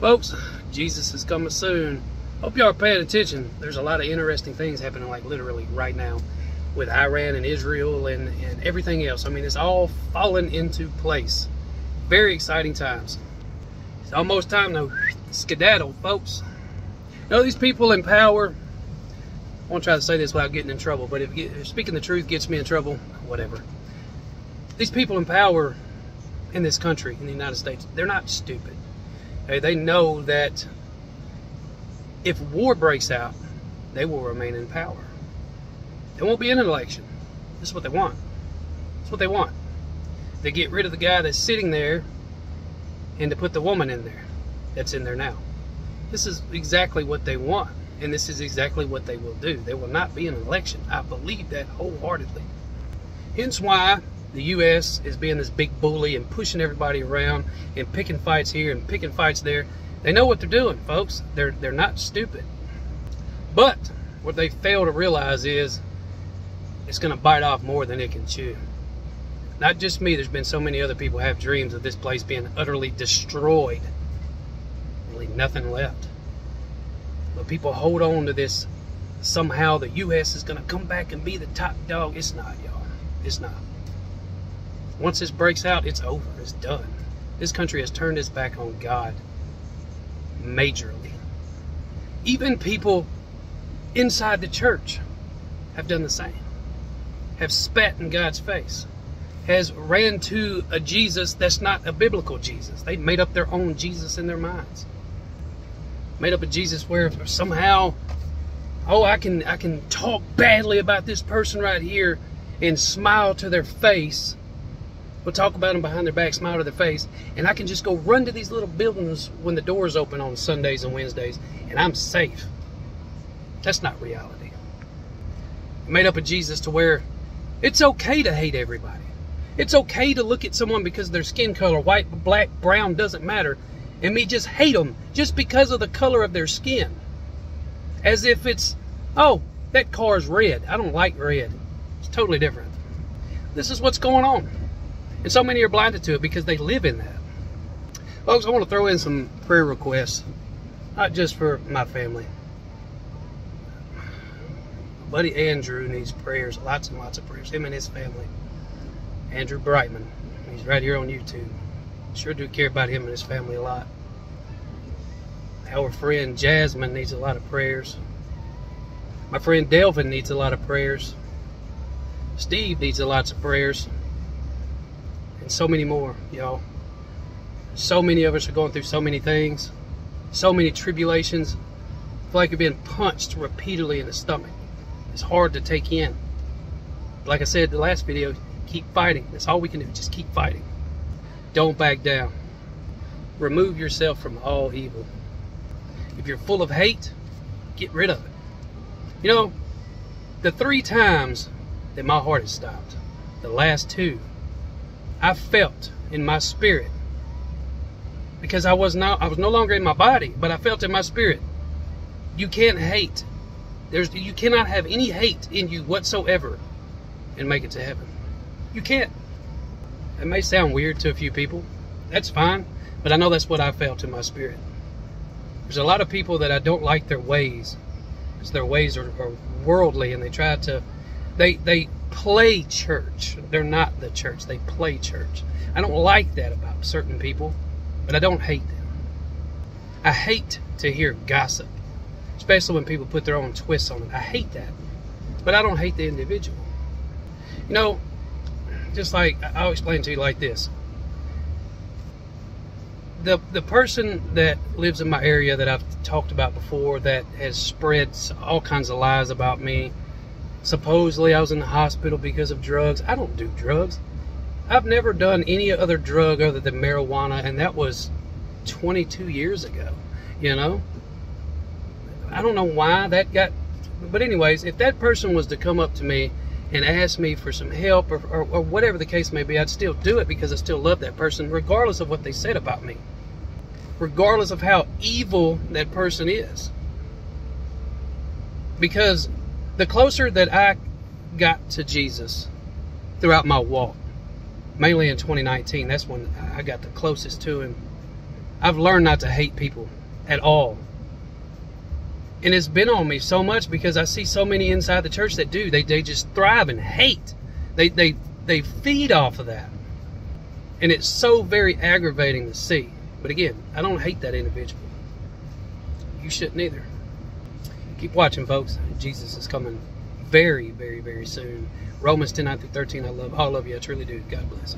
Folks, Jesus is coming soon. Hope y'all are paying attention. There's a lot of interesting things happening, like literally right now, with Iran and Israel and, and everything else. I mean, it's all falling into place. Very exciting times. It's almost time to skedaddle, folks. You know, these people in power, I won't try to say this without getting in trouble, but if, if speaking the truth gets me in trouble, whatever. These people in power in this country, in the United States, they're not stupid. Okay, they know that if war breaks out, they will remain in power. There won't be an election. This is what they want. That's what they want. They get rid of the guy that's sitting there and to put the woman in there that's in there now. This is exactly what they want. And this is exactly what they will do. There will not be an election. I believe that wholeheartedly. Hence why the U.S. is being this big bully and pushing everybody around and picking fights here and picking fights there. They know what they're doing, folks. They're they're not stupid. But what they fail to realize is it's going to bite off more than it can chew. Not just me. There's been so many other people have dreams of this place being utterly destroyed. Really nothing left. But people hold on to this. Somehow the U.S. is going to come back and be the top dog. It's not, y'all. It's not. Once this breaks out, it's over. It's done. This country has turned its back on God majorly. Even people inside the church have done the same, have spat in God's face, has ran to a Jesus that's not a biblical Jesus. They've made up their own Jesus in their minds. Made up a Jesus where somehow, oh, I can I can talk badly about this person right here and smile to their face We'll talk about them behind their back, smile to their face, and I can just go run to these little buildings when the doors open on Sundays and Wednesdays, and I'm safe. That's not reality. I made up a Jesus to where it's okay to hate everybody. It's okay to look at someone because of their skin color, white, black, brown, doesn't matter, and me just hate them just because of the color of their skin. As if it's, oh, that car's red. I don't like red. It's totally different. This is what's going on. And so many are blinded to it because they live in that. Folks, I want to throw in some prayer requests, not just for my family. My buddy Andrew needs prayers, lots and lots of prayers, him and his family. Andrew Brightman, he's right here on YouTube. Sure do care about him and his family a lot. Our friend Jasmine needs a lot of prayers. My friend Delvin needs a lot of prayers. Steve needs a lot of prayers so many more, y'all. So many of us are going through so many things, so many tribulations. Feel like you're being punched repeatedly in the stomach. It's hard to take in. Like I said in the last video, keep fighting. That's all we can do. Just keep fighting. Don't back down. Remove yourself from all evil. If you're full of hate, get rid of it. You know, the three times that my heart has stopped, the last two I felt in my spirit because I was not I was no longer in my body, but I felt in my spirit. You can't hate. There's you cannot have any hate in you whatsoever and make it to heaven. You can't. It may sound weird to a few people. That's fine, but I know that's what I felt in my spirit. There's a lot of people that I don't like their ways because their ways are, are worldly and they try to they they play church. They're not the church. They play church. I don't like that about certain people, but I don't hate them. I hate to hear gossip, especially when people put their own twists on it. I hate that. But I don't hate the individual. You know, just like I'll explain to you like this. The the person that lives in my area that I've talked about before that has spread all kinds of lies about me supposedly I was in the hospital because of drugs. I don't do drugs. I've never done any other drug other than marijuana, and that was 22 years ago, you know? I don't know why that got, but anyways, if that person was to come up to me and ask me for some help or, or, or whatever the case may be, I'd still do it because I still love that person, regardless of what they said about me, regardless of how evil that person is. Because the closer that I got to Jesus throughout my walk, mainly in 2019, that's when I got the closest to Him. I've learned not to hate people at all. And it's been on me so much because I see so many inside the church that do. They, they just thrive in hate. They, they, they feed off of that. And it's so very aggravating to see. But again, I don't hate that individual. You shouldn't either. Keep watching, folks. Jesus is coming very, very, very soon. Romans 10 9 through 13. I love all of you. I truly do. God bless.